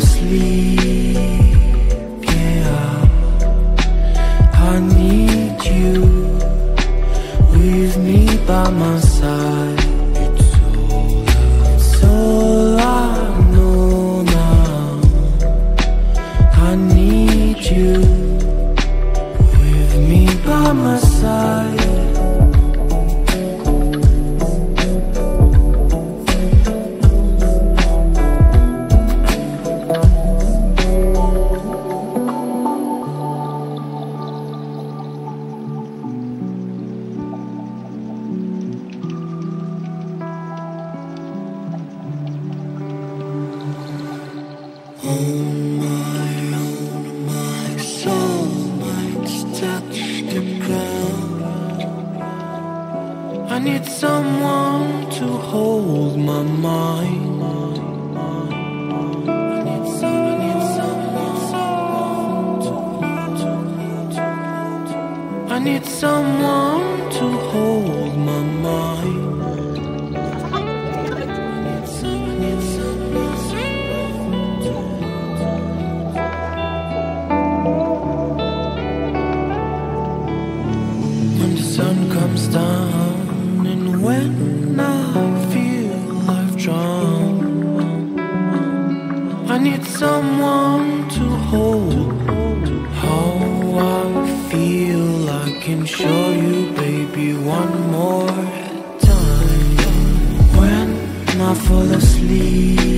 Fall yeah, I need you with me by my side. It's all, all I know now. I need you with me by my side. I need someone to hold my mind. Sun comes down and when I feel I've drowned. I need someone to hold how I feel. I can show you, baby, one more time. When I fall asleep,